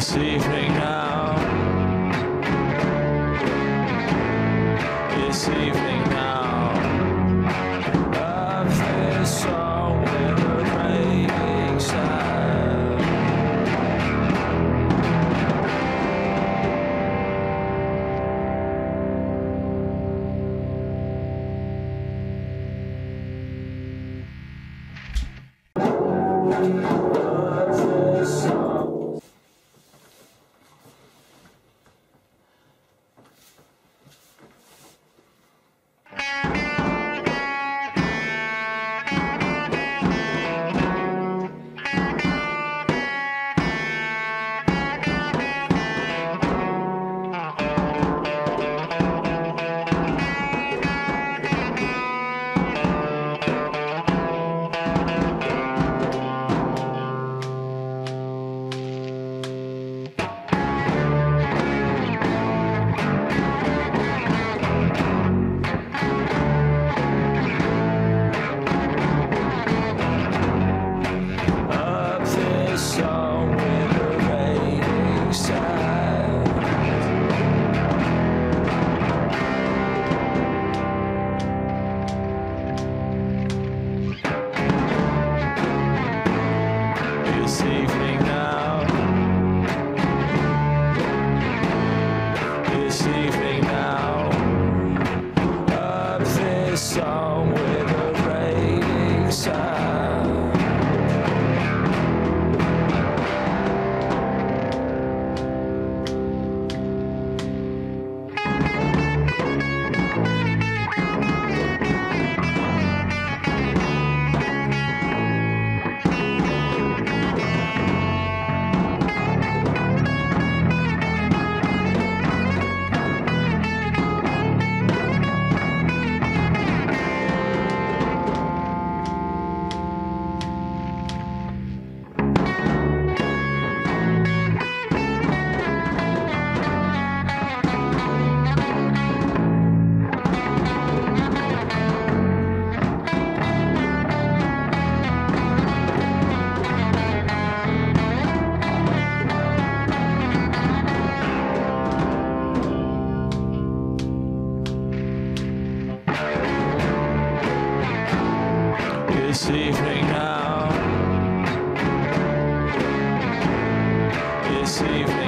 this evening now. This evening now. This evening